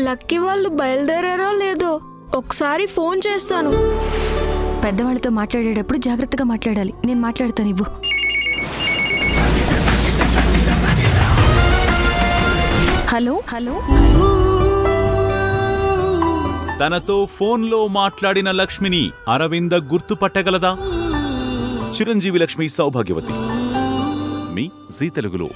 Lucky వాళ్ళు బయలుదేరారో లేదో ఒకసారి ఫోన్ చేస్తాను. పెద్దవాళ్ళతో మాట్లాడేటప్పుడు జాగ్రత్తగా మాట్లాడాలి. నేను మాట్లాడతాను ఇవ్వు. హలో? హలో? తనతో ఫోన్లో మాట్లాడిన లక్ష్మిని అరవింద గుర్తుపట్టగలదా? చిరంజీవి లక్ష్మి సౌభాగ్యవతి. మీ జీ తెలుగులో.